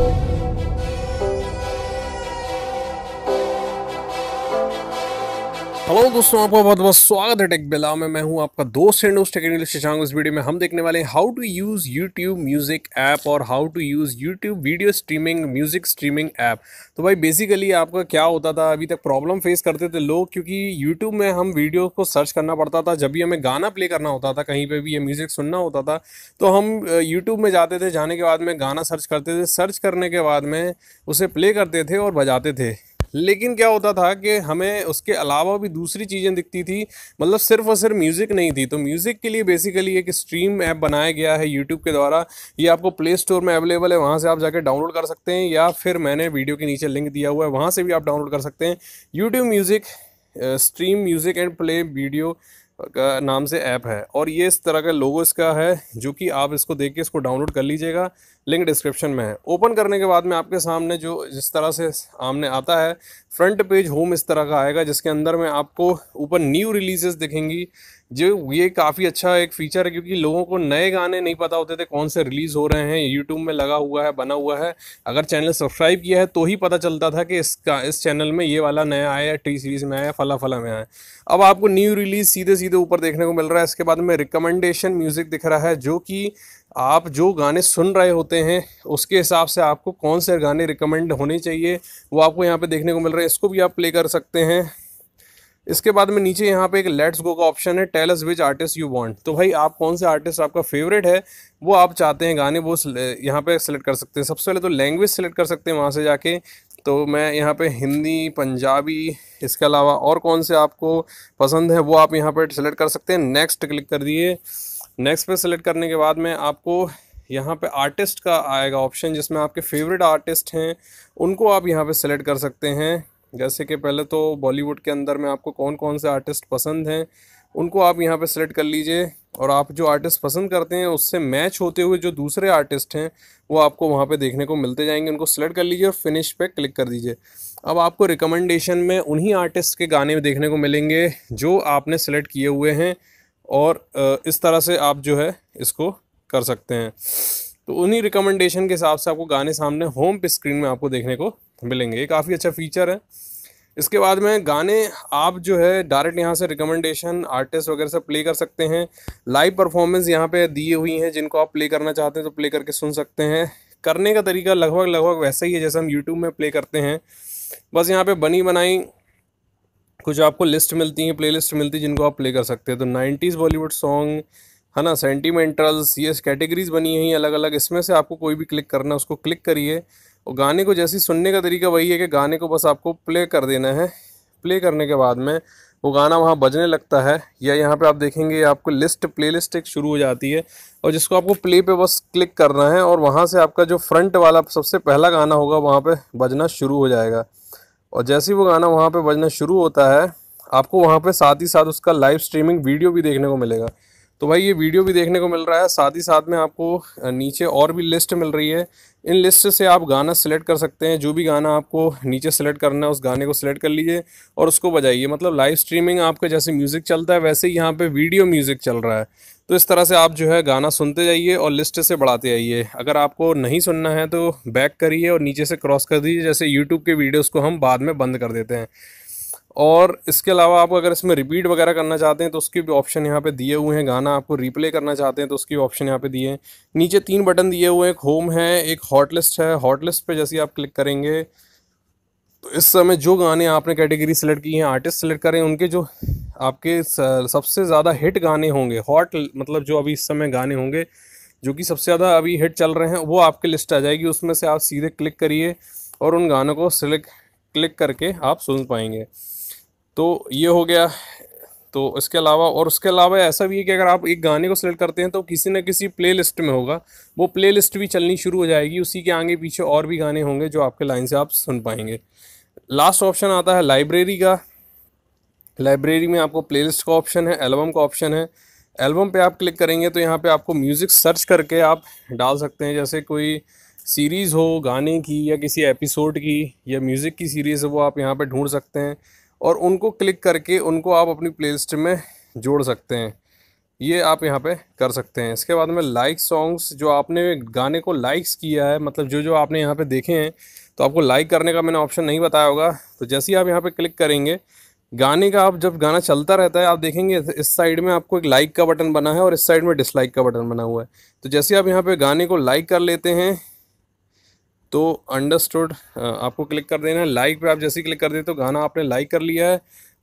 thank you. Hello दोस्तों, आपका बहुत बहुत स्वागत है टेक बिला में। मैं हूँ आपका दोस्त एंड दोस्त टेक्निकल शशांक इस वीडियो में हम देखने वाले हैं how to use YouTube music app और how to use YouTube video streaming music streaming app तो भाई बेसिकली आपका क्या होता था? अभी तक प्रॉब्लम फेस करते थे लोग, क्योंकि यूट्यूब में हम वीडियो को सर्च करना पड़ता था। जब भी हमें गाना प्ले करना होता था, कहीं पर भी ये म्यूज़िक सुनना होता था तो हम यूट्यूब में जाते थे। जाने के बाद में गाना सर्च करते थे। सर्च करने के बाद में उसे प्ले करते थे और बजाते थे। लेकिन क्या होता था कि हमें उसके अलावा भी दूसरी चीज़ें दिखती थी मतलब सिर्फ़ और सिर्फ़ म्यूज़िक नहीं थी। तो म्यूज़िक के लिए बेसिकली एक स्ट्रीम ऐप बनाया गया है यूट्यूब के द्वारा। ये आपको प्ले स्टोर में अवेलेबल है, वहाँ से आप जाकर डाउनलोड कर सकते हैं, या फिर मैंने वीडियो के नीचे लिंक दिया हुआ है, वहाँ से भी आप डाउनलोड कर सकते हैं। YouTube music stream music and play video का नाम से ऐप है। और ये इस तरह का लोगो इसका है, जो कि आप इसको देख के इसको डाउनलोड कर लीजिएगा। लिंक डिस्क्रिप्शन में है। ओपन करने के बाद में आपके सामने जो जिस तरह से सामने आता है, फ्रंट पेज होम इस तरह का आएगा, जिसके अंदर में आपको ऊपर न्यू रिलीजेस दिखेंगी, जो ये काफ़ी अच्छा एक फ़ीचर है, क्योंकि लोगों को नए गाने नहीं पता होते थे कौन से रिलीज़ हो रहे हैं यूट्यूब में लगा हुआ है, बना हुआ है। अगर चैनल सब्सक्राइब किया है तो ही पता चलता था कि इसका इस चैनल में ये वाला नया आया है टी सीरीज़ में आया फला फला में आया अब आपको न्यू रिलीज़ सीधे सीधे ऊपर देखने को मिल रहा है। इसके बाद में रिकमेंडेशन म्यूज़िक दिख रहा है, जो कि आप जो गाने सुन रहे होते हैं, उसके हिसाब से आपको कौन से गाने रिकमेंड होने चाहिए? वो आपको यहाँ पे देखने को मिल रहा है। इसको भी आप प्ले कर सकते हैं। इसके बाद में नीचे यहाँ पे एक लेट्स गो का ऑप्शन है। Tell us which artist you want तो भाई, आप कौन से आर्टिस्ट आपका फेवरेट है, वो आप चाहते हैं गाने, वो यहाँ पे सेलेक्ट कर सकते हैं। सबसे पहले तो लैंग्वेज सेलेक्ट कर सकते हैं वहाँ से जाके। तो मैं यहाँ पे हिंदी, पंजाबी, इसके अलावा और कौन से आपको पसंद है, वो आप यहाँ पर सेलेक्ट कर सकते हैं। नेक्स्ट क्लिक कर दिए। नेक्स्ट पे सेलेक्ट करने के बाद में आपको यहाँ पे आर्टिस्ट का आएगा ऑप्शन जिसमें आपके फेवरेट आर्टिस्ट हैं, उनको आप यहाँ पे सेलेक्ट कर सकते हैं। जैसे कि पहले तो बॉलीवुड के अंदर में आपको कौन कौन से आर्टिस्ट पसंद हैं, उनको आप यहाँ पे सेलेक्ट कर लीजिए और आप जो आर्टिस्ट पसंद करते हैं, उससे मैच होते हुए जो दूसरे आर्टिस्ट हैं, वो आपको वहाँ पे देखने को मिलते जाएँगे। उनको सेलेक्ट कर लीजिए और फिनिश पे क्लिक कर दीजिए। अब आपको रिकमेंडेशन में उन्हीं आर्टिस्ट के गाने देखने को मिलेंगे जो आपने सेलेक्ट किए हुए हैं। और इस तरह से आप जो है इसको कर सकते हैं। तो उन्हीं रिकमेंडेशन के हिसाब से आपको गाने सामने होम पे स्क्रीन में आपको देखने को मिलेंगे। ये काफ़ी अच्छा फीचर है। इसके बाद में गाने आप जो है डायरेक्ट यहाँ से रिकमेंडेशन आर्टिस्ट वगैरह से प्ले कर सकते हैं। लाइव परफॉर्मेंस यहाँ पे दिए हुई हैं, जिनको आप प्ले करना चाहते हैं तो प्ले करके सुन सकते हैं। करने का तरीका लगभग लगभग वैसा ही है जैसे हम यूट्यूब में प्ले करते हैं। बस यहाँ पे बनी बनाई कुछ आपको लिस्ट मिलती हैं प्ले लिस्ट मिलती है जिनको आप प्ले कर सकते हैं। तो नाइन्टीज़ बॉलीवुड सॉन्ग है ना सेंटिमेंटल्स ये कैटेगरीज बनी हैं अलग अलग इसमें से आपको कोई भी क्लिक करना है, उसको क्लिक करिए। और गाने को जैसे सुनने का तरीका वही है कि गाने को बस आपको प्ले कर देना है। प्ले करने के बाद में वो गाना वहाँ बजने लगता है, या यहाँ पे आप देखेंगे आपको लिस्ट प्लेलिस्ट एक शुरू हो जाती है, और जिसको आपको प्ले पे बस क्लिक करना है, और वहाँ से आपका जो फ्रंट वाला सबसे पहला गाना होगा, वहाँ पे बजना शुरू हो जाएगा। और जैसे ही वो गाना वहाँ पे बजना शुरू होता है, आपको वहाँ पे साथ ही साथ उसका लाइव स्ट्रीमिंग वीडियो भी देखने को मिलेगा। तो भाई ये वीडियो भी देखने को मिल रहा है, साथ ही साथ में आपको नीचे और भी लिस्ट मिल रही है। इन लिस्ट से आप गाना सेलेक्ट कर सकते हैं, जो भी गाना आपको नीचे सेलेक्ट करना है, उस गाने को सिलेक्ट कर लीजिए और उसको बजाइए। मतलब लाइव स्ट्रीमिंग आपका जैसे म्यूज़िक चलता है, वैसे ही यहाँ पे वीडियो म्यूज़िक चल रहा है। तो इस तरह से आप जो है गाना सुनते जाइए और लिस्ट से बढ़ाते जाइए अगर आपको नहीं सुनना है तो बैक करिए और नीचे से क्रॉस कर दीजिए, जैसे यूट्यूब के वीडियोज़ को हम बाद में बंद कर देते हैं। और इसके अलावा आप अगर इसमें रिपीट वगैरह करना चाहते हैं तो उसके भी ऑप्शन यहाँ पे दिए हुए हैं गाना। आपको रिप्ले करना चाहते हैं तो उसकी ऑप्शन यहाँ पे दिए हैं। नीचे तीन बटन दिए हुए हैं, एक होम है, एक हॉट लिस्ट है। हॉट लिस्ट पे जैसे आप क्लिक करेंगे तो इस समय जो गाने आपने कैटेगरी सेलेक्ट की हैं आर्टिस्ट सेलेक्ट करें, उनके जो आपके सबसे ज़्यादा हिट गाने होंगे। हॉट मतलब जो अभी इस समय गाने होंगे, जो कि सबसे ज़्यादा अभी हिट चल रहे हैं, वो आपके लिस्ट आ जाएगी। उसमें से आप सीधे क्लिक करिए और उन गानों को सिलेक्ट क्लिक करके आप सुन पाएँगे। तो ये हो गया। तो इसके अलावा और उसके अलावा ऐसा भी है कि अगर आप एक गाने को सिलेक्ट करते हैं तो किसी न किसी प्ले लिस्ट में होगा। वो प्ले लिस्ट भी चलनी शुरू हो जाएगी, उसी के आगे पीछे और भी गाने होंगे जो आपके लाइन से आप सुन पाएँगे। लास्ट ऑप्शन आता है लाइब्रेरी का। लाइब्रेरी में आपको प्लेलिस्ट का ऑप्शन है एल्बम का ऑप्शन है। एल्बम पे आप क्लिक करेंगे तो यहाँ पे आपको म्यूज़िक सर्च करके आप डाल सकते हैं। जैसे कोई सीरीज़ हो गाने की या किसी एपिसोड की या म्यूज़िक की सीरीज़ है, वो आप यहाँ पे ढूंढ सकते हैं। और उनको क्लिक करके उनको आप अपनी प्लेलिस्ट में जोड़ सकते हैं। ये आप यहाँ पे कर सकते हैं। इसके बाद में लाइक सॉन्ग्स जो आपने गाने को लाइक्स किया है मतलब जो जो आपने यहाँ पे देखे हैं तो आपको लाइक करने का मैंने ऑप्शन नहीं बताया होगा। तो जैसे ही आप यहाँ पे क्लिक करेंगे, गाने का आप जब गाना चलता रहता है, आप देखेंगे इस साइड में आपको एक लाइक का बटन बना है और इस साइड में डिसलाइक का बटन बना हुआ है। तो जैसे आप यहाँ पर गाने को लाइक कर लेते हैं तो अंडरस्टूड आपको क्लिक कर देना है। लाइक पे आप जैसे क्लिक कर देते तो गाना आपने लाइक कर लिया है।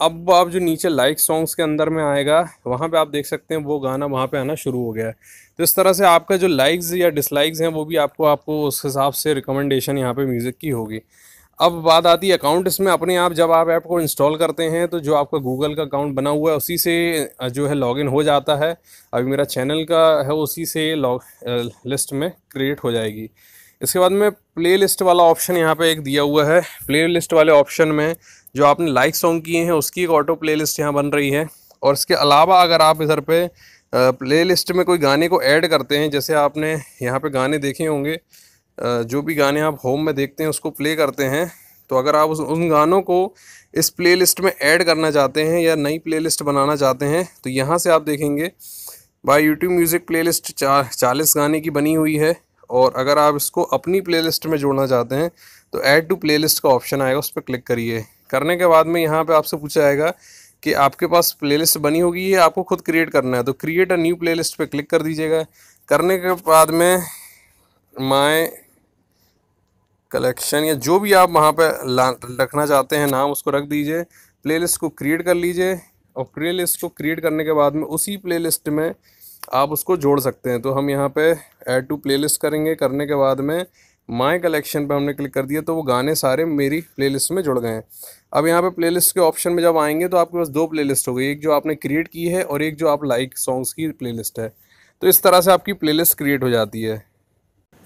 अब आप जो नीचे लाइक सॉन्ग्स के अंदर में आएगा, वहाँ पे आप देख सकते हैं वो गाना वहाँ पे आना शुरू हो गया है। तो इस तरह से आपका जो लाइक्स या डिसलाइक्स हैं, वो भी आपको आपको उस हिसाब से रिकमेंडेशन यहाँ पे म्यूज़िक की होगी। अब बात आती है अकाउंट इसमें अपने आप जब आप ऐप को इंस्टॉल करते हैं तो जो आपका गूगल का अकाउंट बना हुआ है, उसी से जो है लॉगिन हो जाता है। अभी मेरा चैनल का है, उसी से लॉग लिस्ट में क्रिएट हो जाएगी। इसके बाद में प्ले लिस्ट वाला ऑप्शन यहाँ पे एक दिया हुआ है। प्ले लिस्ट वाले ऑप्शन में जो आपने लाइक सॉन्ग किए हैं, उसकी एक ऑटो प्ले लिस्ट यहाँ बन रही है। और इसके अलावा अगर आप इधर पे प्ले लिस्ट में कोई गाने को ऐड करते हैं, जैसे आपने यहाँ पे गाने देखे होंगे जो भी गाने आप होम में देखते हैं, उसको प्ले करते हैं। तो अगर आप उस, उन गानों को इस प्लेलिस्ट में ऐड करना चाहते हैं या नई प्लेलिस्ट बनाना चाहते हैं तो यहाँ से आप देखेंगे बाय यूट्यूब म्यूज़िक प्लेलिस्ट चा, चालीस गाने की बनी हुई है। और अगर आप इसको अपनी प्लेलिस्ट में जोड़ना चाहते हैं तो ऐड टू प्लेलिस्ट का ऑप्शन आएगा, उस पर क्लिक करिए। करने के बाद में यहाँ पे आपसे पूछा जाएगा कि आपके पास प्लेलिस्ट बनी होगी या आपको खुद क्रिएट करना है तो क्रिएट अ न्यू प्लेलिस्ट पे क्लिक कर दीजिएगा। करने के बाद में माय कलेक्शन या जो भी आप वहाँ पर रखना चाहते हैं नाम, उसको रख दीजिए। प्लेलिस्ट को क्रिएट कर लीजिए और प्लेलिस्ट को क्रिएट करने के बाद में उसी प्लेलिस्ट में आप उसको जोड़ सकते हैं। तो हम यहाँ पे ऐड टू प्लेलिस्ट करेंगे। करने के बाद में माय कलेक्शन पे हमने क्लिक कर दिया तो वो गाने सारे मेरी प्लेलिस्ट में जुड़ गए हैं। अब यहाँ पे प्लेलिस्ट के ऑप्शन में जब आएँगे तो आपके पास दो प्लेलिस्ट हो गई। एक जो आपने क्रिएट की है और एक जो आप लाइक सॉन्ग्स की प्लेलिस्ट है। तो इस तरह से आपकी प्लेलिस्ट क्रिएट हो जाती है।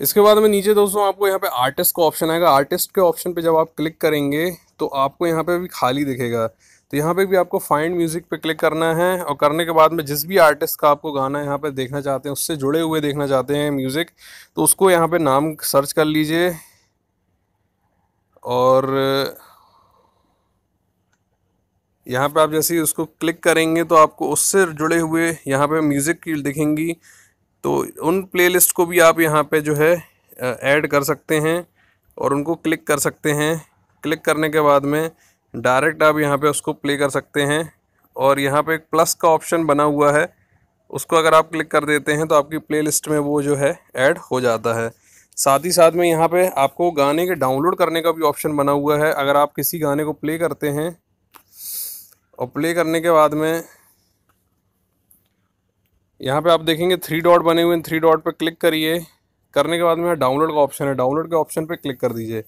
इसके बाद में नीचे दोस्तों आपको यहाँ पे आर्टिस्ट का ऑप्शन आएगा। आर्टिस्ट के ऑप्शन पे जब आप क्लिक करेंगे तो आपको यहाँ पे भी खाली दिखेगा। तो यहाँ पे भी आपको फाइंड म्यूज़िक पे क्लिक करना है और करने के बाद में जिस भी आर्टिस्ट का आपको गाना यहाँ पे देखना चाहते हैं, उससे जुड़े हुए देखना चाहते हैं म्यूज़िक तो उसको यहाँ पे नाम सर्च कर लीजिए। और यहाँ पे आप जैसे ही उसको क्लिक करेंगे तो आपको उससे जुड़े हुए यहाँ पे म्यूज़िक की दिखेंगी। तो उन प्लेलिस्ट को भी आप यहाँ पे जो है ऐड कर सकते हैं और उनको क्लिक कर सकते हैं। क्लिक करने के बाद में डायरेक्ट आप यहाँ पे उसको प्ले कर सकते हैं। और यहाँ पे एक प्लस का ऑप्शन बना हुआ है। उसको अगर आप क्लिक कर देते हैं तो आपकी प्लेलिस्ट में वो जो है ऐड हो जाता है। साथ ही साथ में यहाँ पे आपको गाने के डाउनलोड करने का भी ऑप्शन बना हुआ है। अगर आप किसी गाने को प्ले करते हैं, और प्ले करने के बाद में यहाँ पे आप देखेंगे थ्री डॉट बने हुए हैं। थ्री डॉट पे क्लिक करिए। करने के बाद में यहाँ डाउनलोड का ऑप्शन है। डाउनलोड के ऑप्शन पे क्लिक कर दीजिए।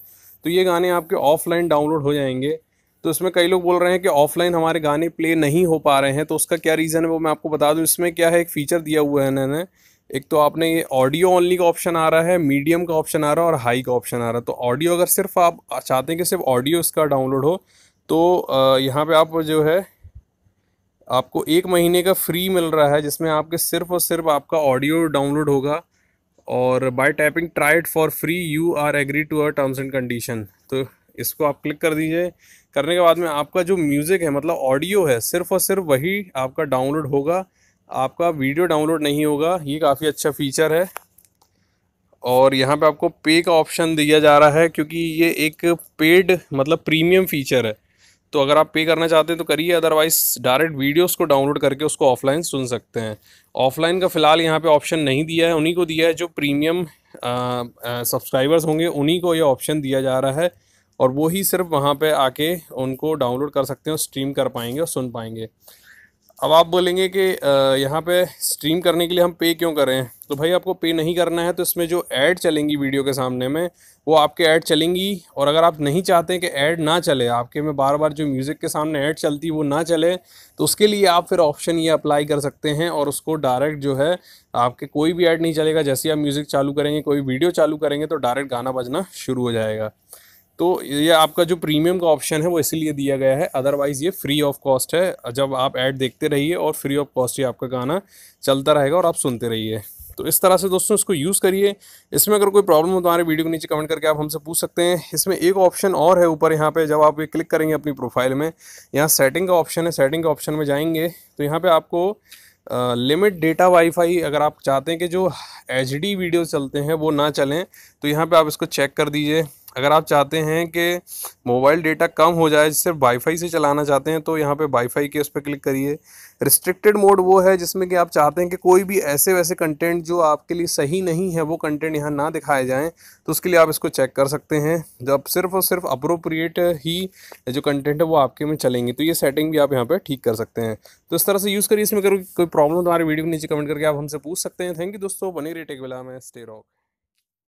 तो ये गाने आपके ऑफलाइन डाउनलोड हो जाएँगे। तो इसमें कई लोग बोल रहे हैं कि ऑफलाइन हमारे गाने प्ले नहीं हो पा रहे हैं तो उसका क्या रीज़न है वो मैं आपको बता दूँ। इसमें क्या है, एक फ़ीचर दिया हुआ है इन्होंने। एक तो आपने ये ऑडियो ओनली का ऑप्शन आ रहा है मीडियम का ऑप्शन आ रहा है और हाई का ऑप्शन आ रहा है। तो ऑडियो अगर सिर्फ़ आप चाहते हैं कि सिर्फ़ ऑडियो इसका डाउनलोड हो तो यहाँ पे आप जो है, आपको एक महीने का फ्री मिल रहा है, जिसमें आपके सिर्फ़ और सिर्फ़ आपका ऑडियो डाउनलोड होगा और by tapping tried for free you are agree to our terms and condition तो इसको आप क्लिक कर दीजिए। करने के बाद में आपका जो म्यूज़िक है मतलब ऑडियो है, सिर्फ़ और सिर्फ़ वही आपका डाउनलोड होगा। आपका वीडियो डाउनलोड नहीं होगा, ये काफ़ी अच्छा फीचर है। और यहाँ पे आपको पे का ऑप्शन दिया जा रहा है, क्योंकि ये एक पेड मतलब प्रीमियम फीचर है। तो अगर आप पे करना चाहते हैं तो करिए, अदरवाइज़ डायरेक्ट वीडियोस को डाउनलोड करके उसको ऑफलाइन सुन सकते हैं। ऑफलाइन का फ़िलहाल यहाँ पे ऑप्शन नहीं दिया है, उन्हीं को दिया है जो प्रीमियम सब्सक्राइबर्स होंगे, उन्हीं को ये ऑप्शन दिया जा रहा है। और वो ही सिर्फ़ वहाँ पे आके उनको डाउनलोड कर सकते हैं स्ट्रीम कर पाएँगे और सुन पाएँगे। अब आप बोलेंगे कि यहाँ पे स्ट्रीम करने के लिए हम पे क्यों करें तो भाई आपको पे नहीं करना है तो इसमें जो ऐड चलेंगी वीडियो के सामने में, वो आपके ऐड चलेंगी और अगर आप नहीं चाहते कि ऐड ना चले, आपके में बार बार जो म्यूज़िक के सामने ऐड चलती वो ना चले तो उसके लिए आप फिर ऑप्शन ये अप्लाई कर सकते हैं और उसको डायरेक्ट जो है आपके कोई भी ऐड नहीं चलेगा। जैसे आप म्यूज़िक चालू करेंगे, कोई वीडियो चालू करेंगे तो डायरेक्ट गाना बजना शुरू हो जाएगा। तो ये आपका जो प्रीमियम का ऑप्शन है, वो इसीलिए दिया गया है। अदरवाइज़ ये फ्री ऑफ़ कॉस्ट है। जब आप ऐड देखते रहिए और फ्री ऑफ़ कॉस्ट ही आपका गाना चलता रहेगा और आप सुनते रहिए। तो इस तरह से दोस्तों इसको यूज़ करिए। इसमें अगर कोई प्रॉब्लम हो तो हमारे वीडियो के नीचे कमेंट करके आप हमसे पूछ सकते हैं। इसमें एक ऑप्शन और है ऊपर यहाँ पे। जब आप ये क्लिक करेंगे अपनी प्रोफ़ाइल में, यहाँ सेटिंग का ऑप्शन है। सेटिंग का ऑप्शन में जाएँगे तो यहाँ पे आपको लिमिट डेटा वाईफाई अगर आप चाहते हैं कि जो एच डी वीडियो चलते हैं, वो ना चलें तो यहाँ पर आप इसको चेक कर दीजिए। अगर आप चाहते हैं कि मोबाइल डेटा कम हो जाए सिर्फ़ वाईफाई से चलाना चाहते हैं तो यहाँ पे वाईफाई के उस पर क्लिक करिए। रिस्ट्रिक्टेड मोड वो है जिसमें कि आप चाहते हैं कि कोई भी ऐसे वैसे कंटेंट जो आपके लिए सही नहीं है, वो कंटेंट यहाँ ना दिखाए जाएँ तो उसके लिए आप इसको चेक कर सकते हैं। जब सिर्फ़ और सिर्फ़ अप्रोप्रिएट ही जो कंटेंट है, वो आपके में चलेंगे तो ये सेटिंग भी आप यहाँ पर ठीक कर सकते हैं। तो इस तरह से यूज़ करिए। इसमें अगर कोई प्रॉब्लम तो हमारे वीडियो के नीचे कमेंट करके आप हमसे पूछ सकते हैं। थैंक यू दोस्तों। बने रहे टेक बेला में। Stay rock